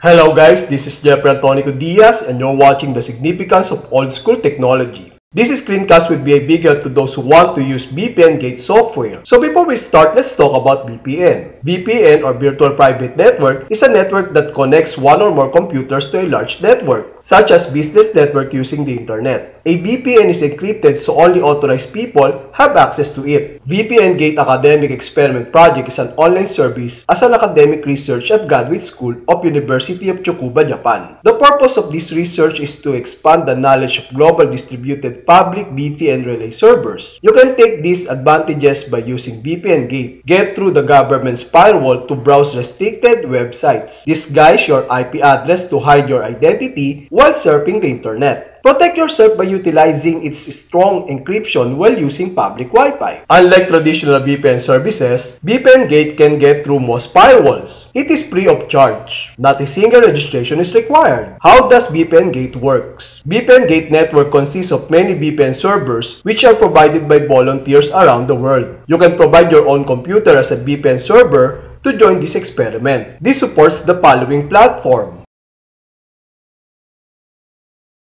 Hello guys, this is Jeffrey Antonico Diaz and you're watching the significance of old school technology. This screencast will be a big help to those who want to use VPN Gate software. So before we start, let's talk about VPN. VPN or Virtual Private Network is a network that connects one or more computers to a large network, such as business network using the internet. A VPN is encrypted so only authorized people have access to it. VPN Gate Academic Experiment Project is an online service as an academic research at Graduate School of University of Tsukuba, Japan. The purpose of this research is to expand the knowledge of global distributed public VPN relay servers. You can take these advantages by using VPN Gate. Get through the government's firewall to browse restricted websites. Disguise your IP address to hide your identity while surfing the internet. Protect yourself by utilizing its strong encryption while using public Wi-Fi. Unlike traditional VPN services, VPN Gate can get through most firewalls. It is free of charge. Not a single registration is required. How does VPN Gate works? VPN Gate network consists of many VPN servers which are provided by volunteers around the world. You can provide your own computer as a VPN server to join this experiment. This supports the following platform.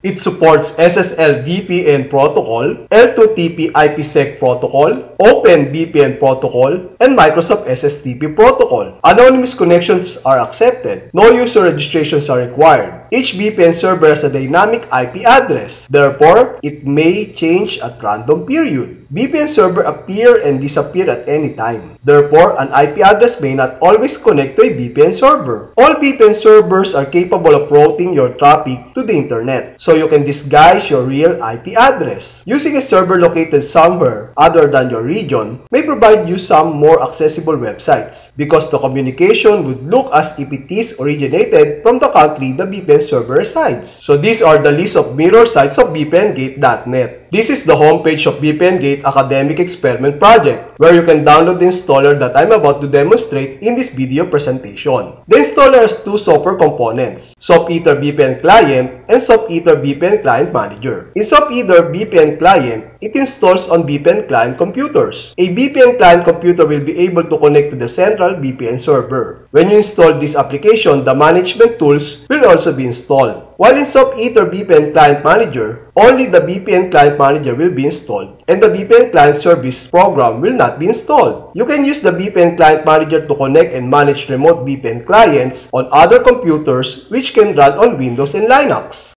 It supports SSL VPN protocol, L2TP IPsec protocol, OpenVPN protocol, and Microsoft SSTP protocol. Anonymous connections are accepted. No user registrations are required. Each VPN server has a dynamic IP address. Therefore, it may change at random period. VPN server appear and disappear at any time. Therefore, an IP address may not always connect to a VPN server. All VPN servers are capable of routing your traffic to the internet, so you can disguise your real IP address. Using a server located somewhere other than your region may provide you some more accessible websites because the communication would look as if it is originated from the country the VPN server resides. So these are the list of mirror sites of VPNGate.net. This is the homepage of VPNGate Academic Experiment Project, where you can download the installer that I'm about to demonstrate in this video presentation. The installer has two software components, SoftEther VPN Client and SoftEther VPN Client Manager. In SoftEther VPN Client, it installs on VPN client computers. A VPN client computer will be able to connect to the central VPN server. When you install this application, the management tools will also be installed. While in SoftEther VPN Client Manager, only the VPN Client Manager will be installed and the VPN Client Service program will not be installed. You can use the VPN Client Manager to connect and manage remote VPN clients on other computers which can run on Windows and Linux.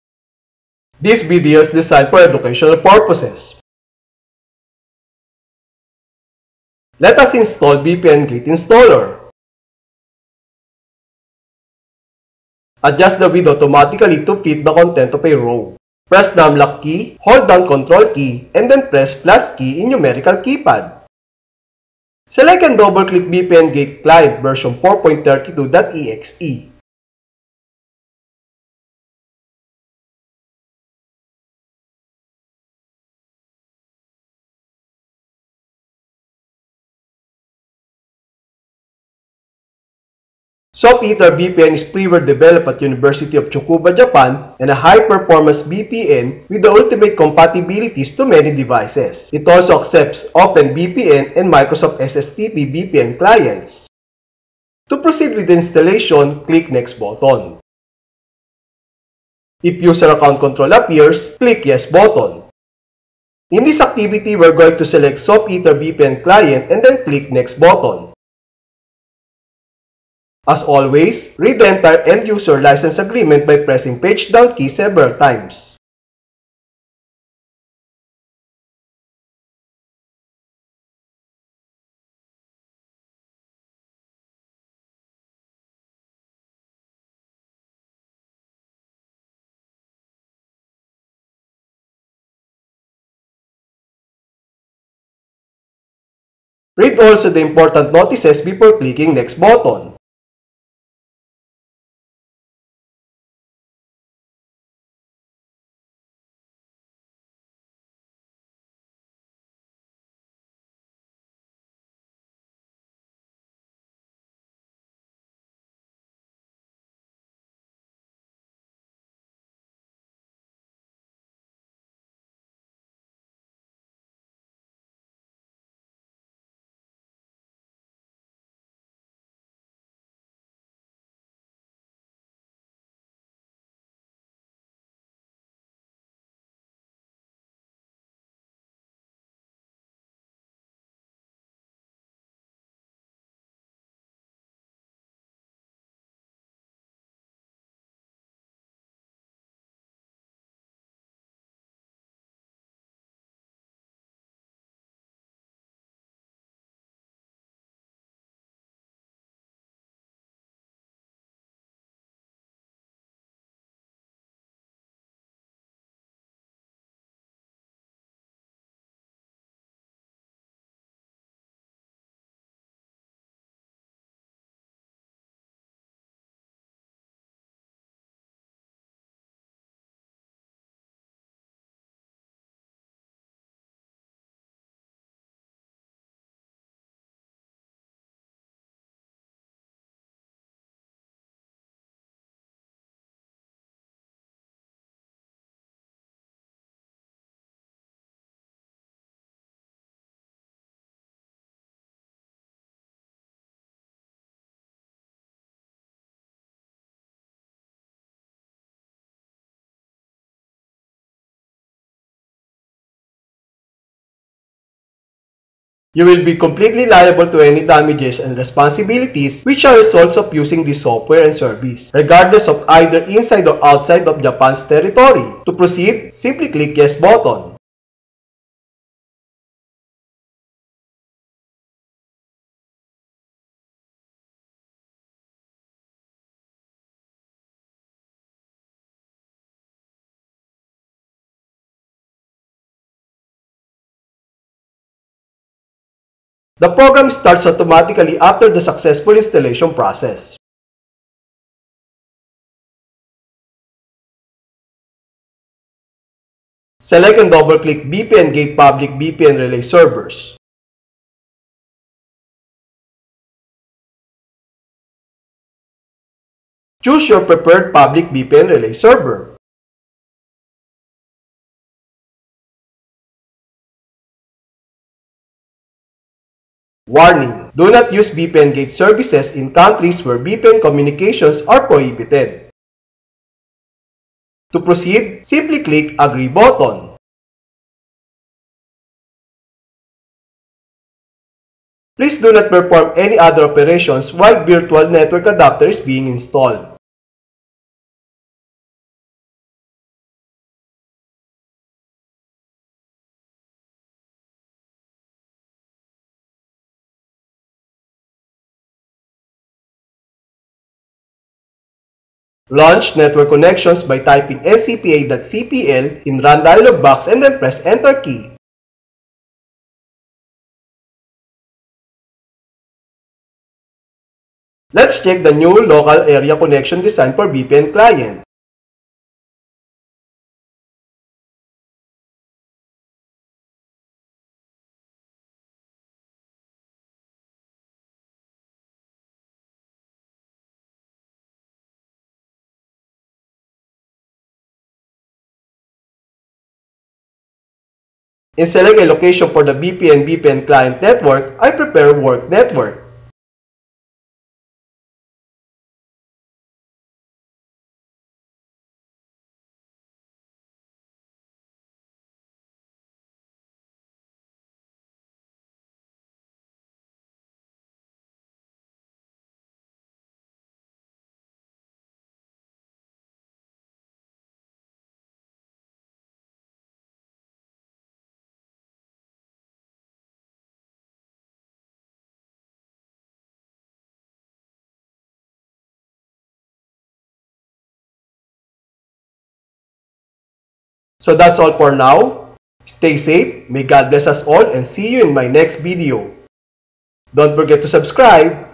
This video is designed for educational purposes. Let us install VPN Gate Installer. Adjust the width automatically to fit the content of a row. Press the unlock key, hold down control key, and then press plus key in numerical keypad. Select and double-click VPN Gate Client version 4.32.exe. SoftEther VPN is freeware developed at University of Tsukuba, Japan, and a high-performance VPN with the ultimate compatibilities to many devices. It also accepts OpenVPN and Microsoft SSTP VPN clients. To proceed with the installation, click Next button. If user account control appears, click Yes button. In this activity, we're going to select SoftEther VPN client and then click Next button. As always, read the entire end-user license agreement by pressing page down key several times. Read also the important notices before clicking next button. You will be completely liable to any damages and responsibilities which are results of using this software and service, regardless of either inside or outside of Japan's territory. To proceed, simply click Yes button. The program starts automatically after the successful installation process. Select and double-click VPN Gate Public VPN Relay Servers. Choose your preferred public VPN relay server. Warning! Do not use VPN gate services in countries where VPN communications are prohibited. To proceed, simply click Agree button. Please do not perform any other operations while virtual network adapter is being installed. Launch network connections by typing scpa.cpl in Run dialog box and then press Enter key. Let's check the new local area connection design for VPN client. In select a location for the VPN VPN client network, I prepare work network. So that's all for now. Stay safe, may God bless us all, and see you in my next video. Don't forget to subscribe